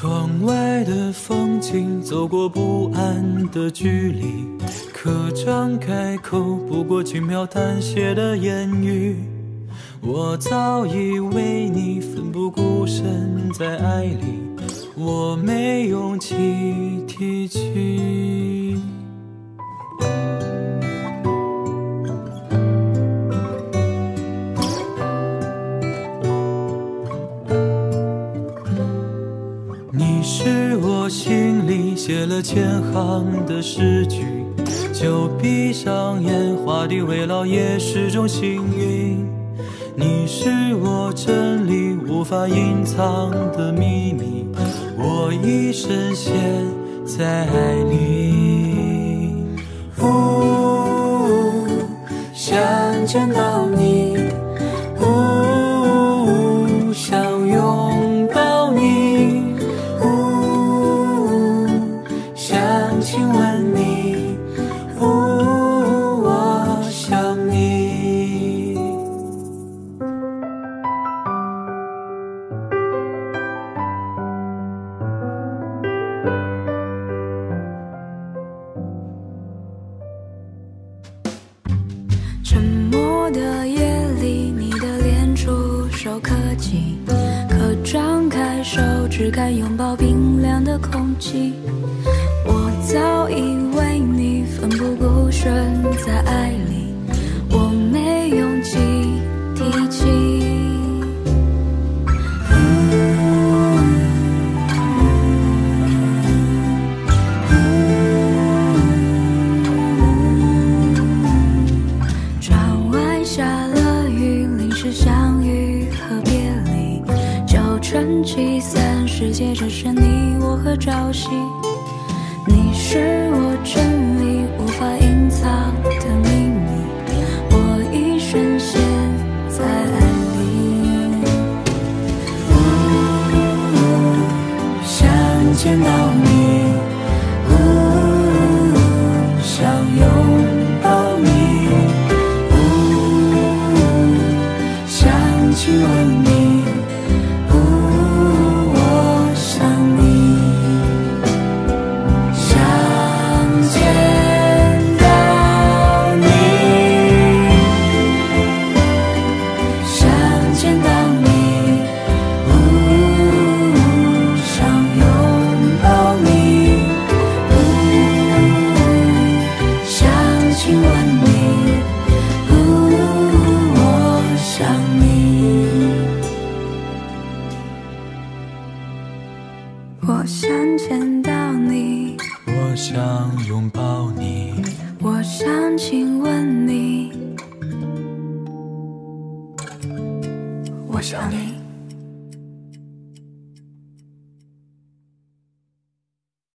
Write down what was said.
窗外的风景，走过不安的距离，可张开口，不过轻描淡写的言语。我早已为你奋不顾身在爱里，我没勇气提起。写了千行的诗句，就闭上眼，画地为牢也是种幸运。你是我真理无法隐藏的秘密，我已深陷在爱里。呜，想见到可及，可张开手只敢拥抱冰凉的空气。我早已为你奋不顾身在传奇三，世界只剩你我和朝夕。你是我真理无法隐藏的秘密，我已深陷在爱里。想见到你，我想见到你，我想拥抱你，我想亲吻你，我想你。